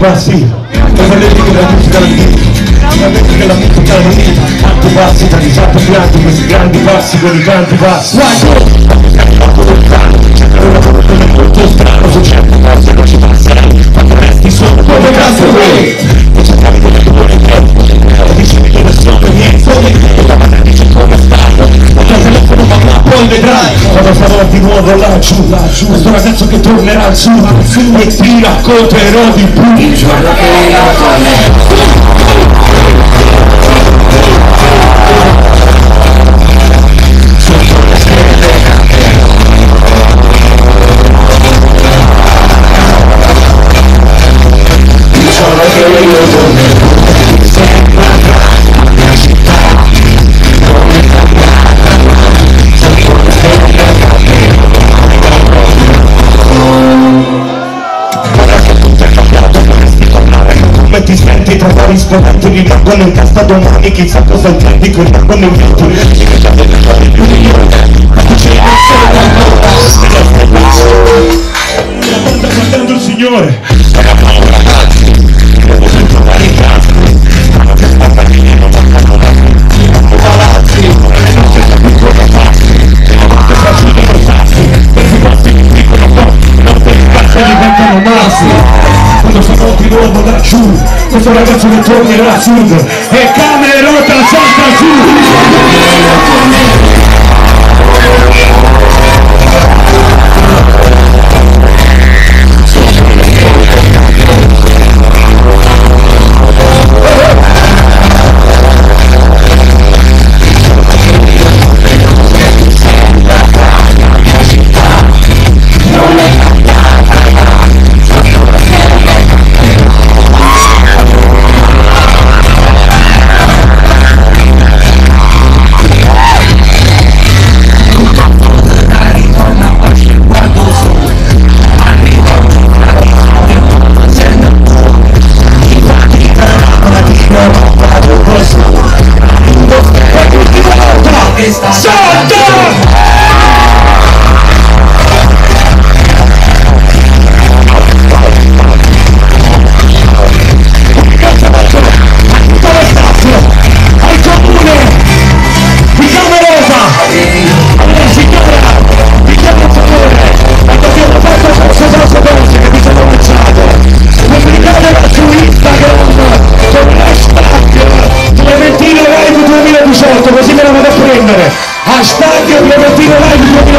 per volerti che la musica la vita Veramente che la musica la vita Tanti passi, tanti tanti grandi Questi grandi passi con i tanti passi molto strano su certe cose non ci passerai quando resti solo come cazzo vuoi vedrai quando sarò di nuovo laggiù laggiù questo ragazzo che tornerà su e ti racconterò di più. Il giorno che io tornerò ti spenti trovavi spaventoli domani chissà cosa intendi con la quello vento Sta cantando il Signore nuovo laggiù questo ragazzo che tornerà a sud e Camerota giù so Thank you, Liberty you.